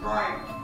Right.